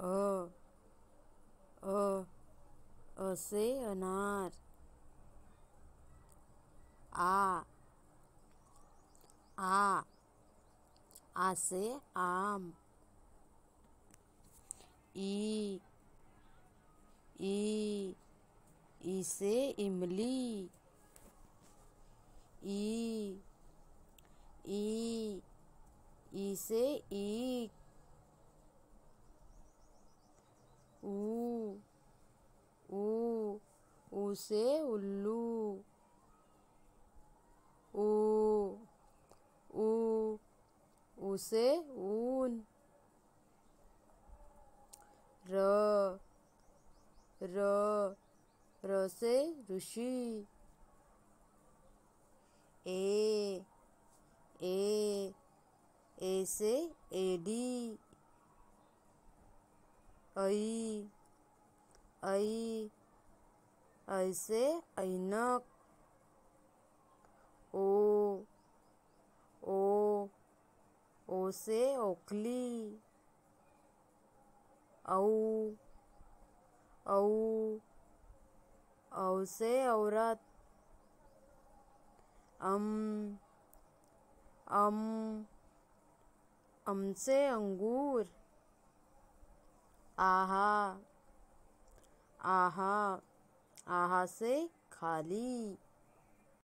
अ अ अ से अनार। आ आ आ से आम। ई ई ई से इमली। ई ई ई से ईख ऊ ऊ ऊ से उल्लू। ऊ ऊ ऊ से ऊन। र र र से ऋषि। ए ए ए से एडी। ऐ ऐ ऐसे ऐनक ओ ओ ओ से ओखली, औ औ औ से औरत, अम अम अम से अंगूर, आहा आहा आहा से खाली।